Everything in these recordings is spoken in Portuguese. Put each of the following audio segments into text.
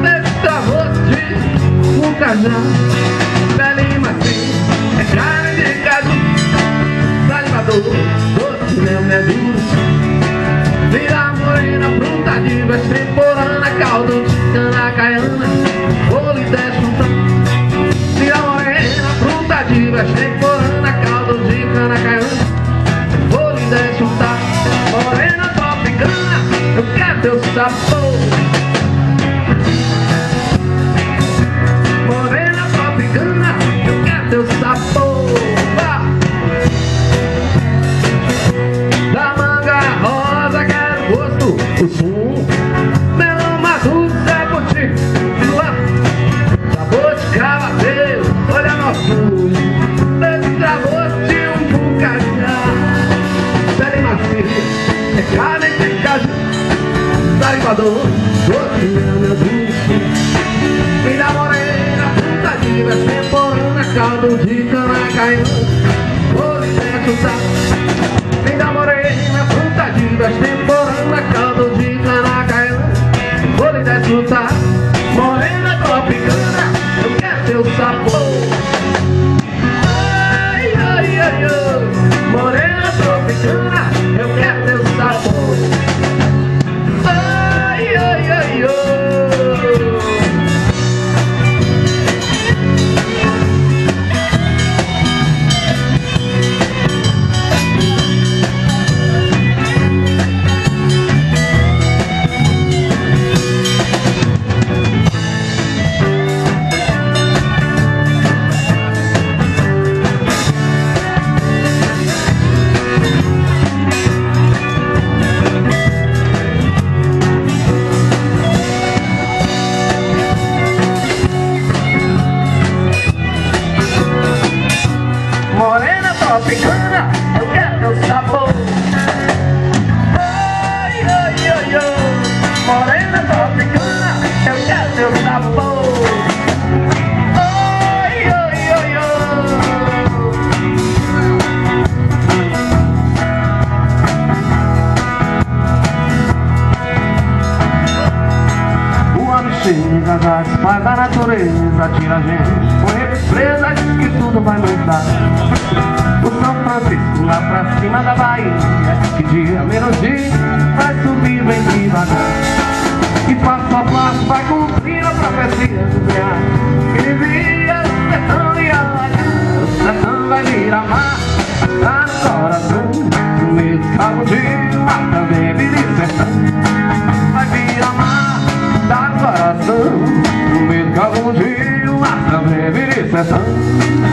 Nesta noite, um casal Bela e é cara de caso Salvador, doce mel é duro Vira morena, fruta de vestir caldo de cana, caiana. Olho e desfruta Vira morena, pronta de caldo de cana, caiana. Vou lhe deixar desfruta Morena, top cana, eu quero teu sabor. Doce meu dulce Filha morena Fruta de vez temporana Caldo de cana caindo Vou lhe desfrutar Linda morena, fruta de vez temporana Caldo de cana caiana Vou lhe desfrutar Morena tropicana Eu quero teu sabor Tropicana, eu quero teu sabor. Ai, ai, ai, ai. Morena tropicana, eu quero teu sabor. Ai, ai, ai, ai. O homem chega, já desfaz a natureza, tira a gente com represa, diz que tudo vai mudar. Lá pra cima da Bahia, que dia menos dia vai subir bem devagar. E passo a passo vai cumprir a profecia. Do que dizia o sertão e a lagoa, o sertão vai virar mar, tá no coração, do cabo de mar, também vira sertão. Vai virar mar coração No meio do cabundinho, mas também vire sessão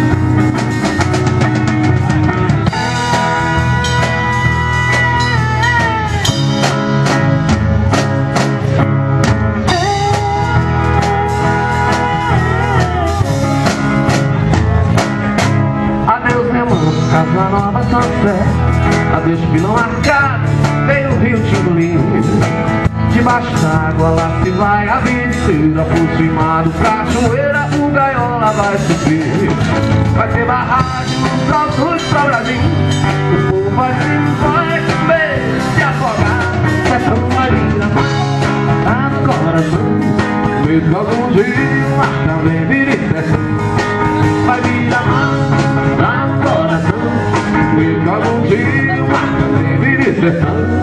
São José Adeus, pilão marcado, veio o rio te engolir Debaixo d'água lá se vai a vida inteira Por cima do cachoeira o gaiola vai subir. Vai ter barragem nos altos pra Brasil O povo vai se vai comer, se afogar. Sertão vai virar mar, tá no coração Mesmo algum dia, mas também vira expressão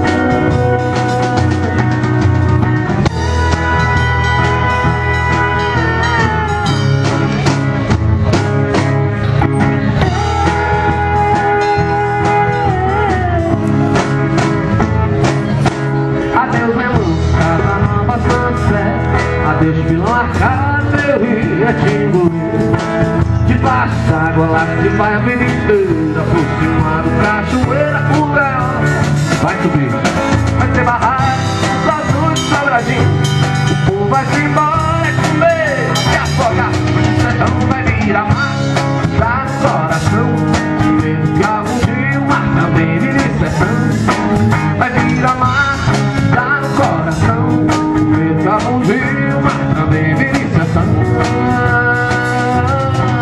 Adeus, pilão arcado, rio é te engolir Debaixo d'água lá se vai a inteira Por cima do cachoeira, subir. Vai ter barragem, só dois sobradinhos O povo vai se embora,